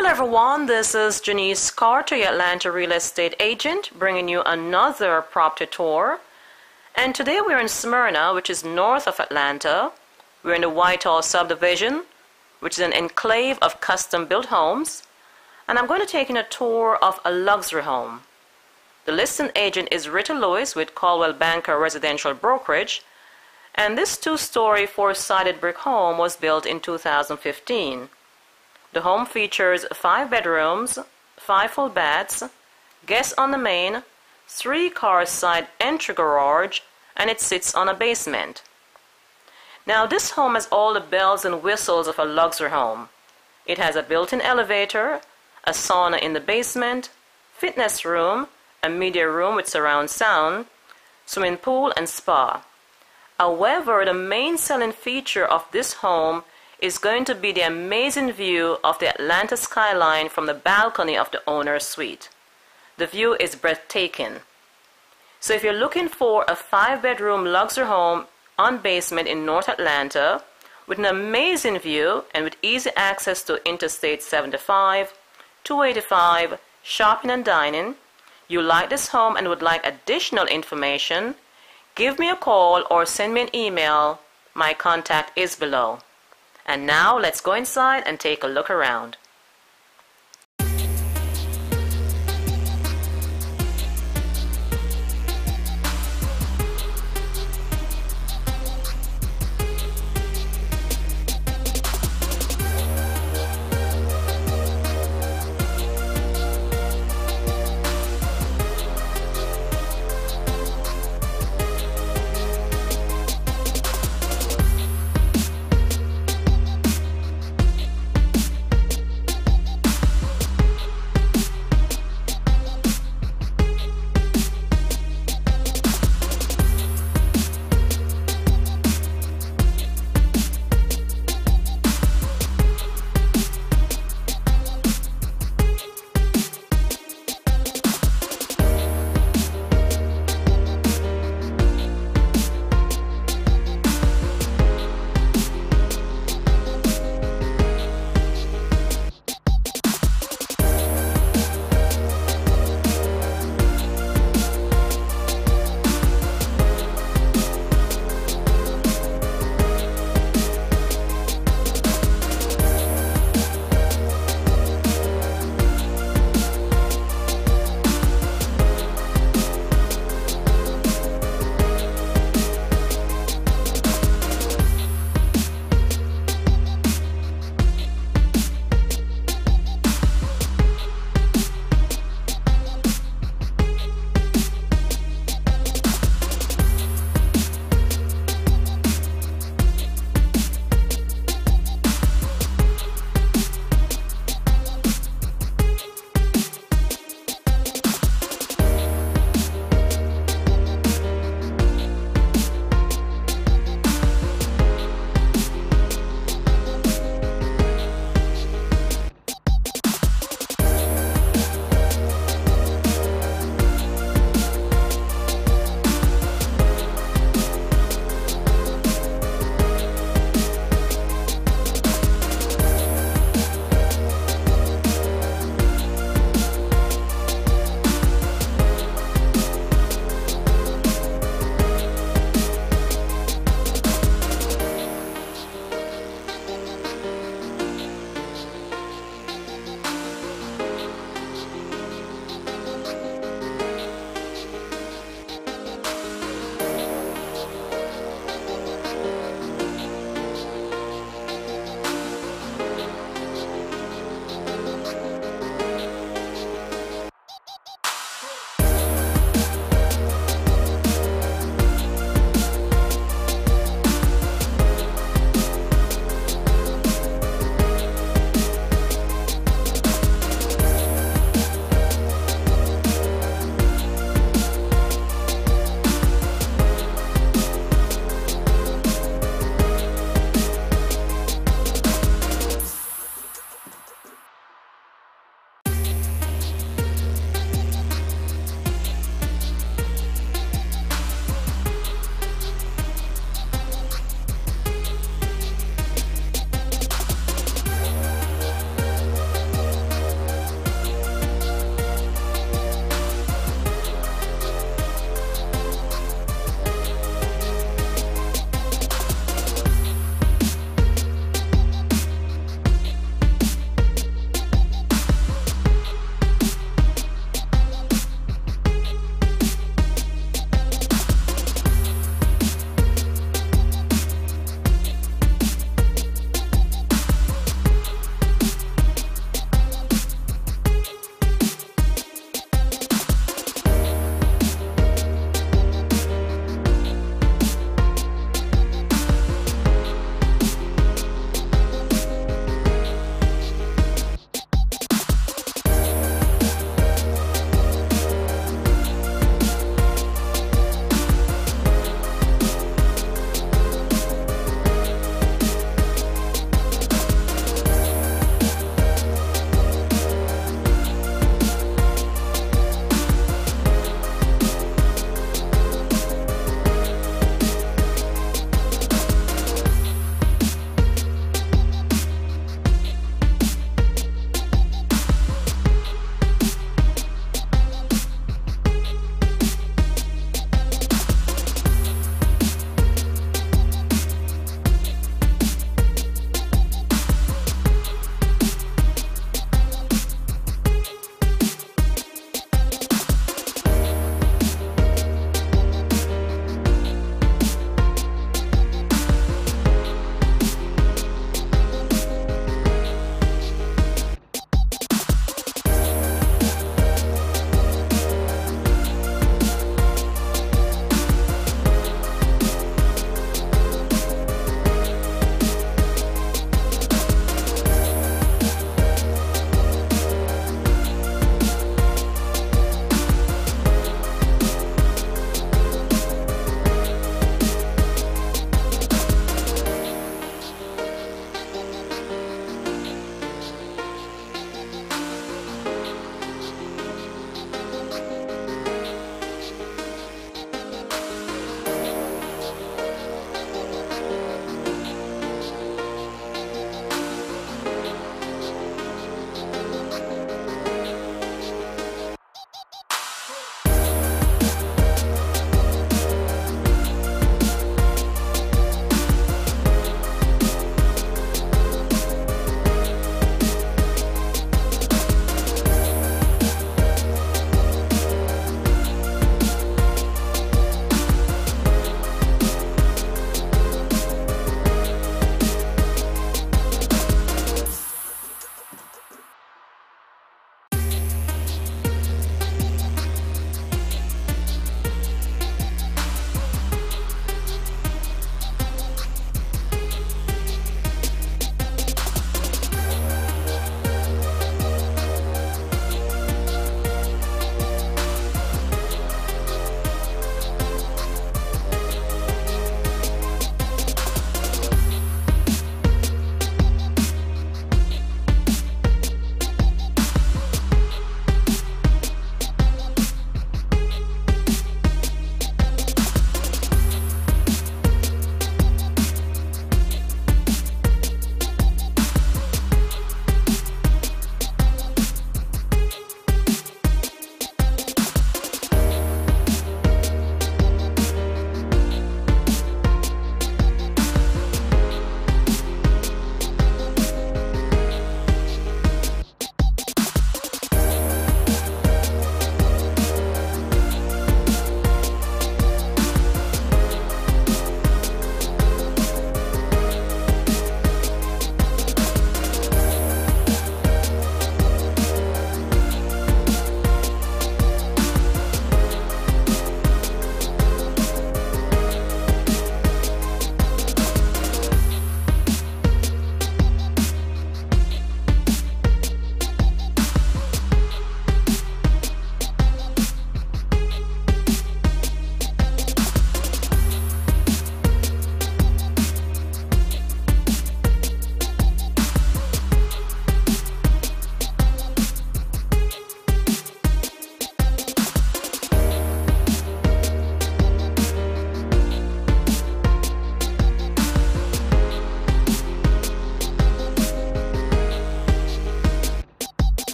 Hello everyone, this is Janice Carter, your Atlanta real estate agent, bringing you another property tour. And today we're in Smyrna, which is north of Atlanta. We're in the Whitehall subdivision, which is an enclave of custom built homes. And I'm going to take in a tour of a luxury home. The listing agent is Rita Lewis with Coldwell Banker Residential Brokerage. And this two story, four sided brick home was built in 2015. The home features five bedrooms, five full baths, guests on the main, three car side entry garage, and it sits on a basement. Now, this home has all the bells and whistles of a luxury home. It has a built in elevator, a sauna in the basement, fitness room, a media room with surround sound, swimming pool, and spa. However, the main selling feature of this home is going to be the amazing view of the Atlanta skyline from the balcony of the owner's suite. The view is breathtaking. So if you're looking for a five bedroom luxury home on basement in North Atlanta with an amazing view and with easy access to Interstate 75, 285, shopping and dining, you like this home and would like additional information, give me a call or send me an email. My contact is below. And now let's go inside and take a look around.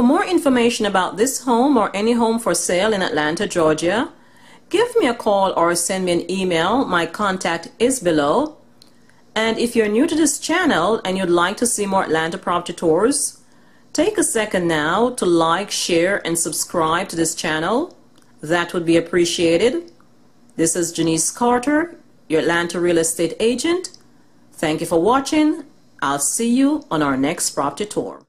For more information about this home or any home for sale in Atlanta, Georgia, give me a call or send me an email. My contact is below. And if you're new to this channel and you'd like to see more Atlanta property tours, take a second now to like, share, and subscribe to this channel. That would be appreciated. This is Janice Carter, your Atlanta real estate agent. Thank you for watching. I'll see you on our next property tour.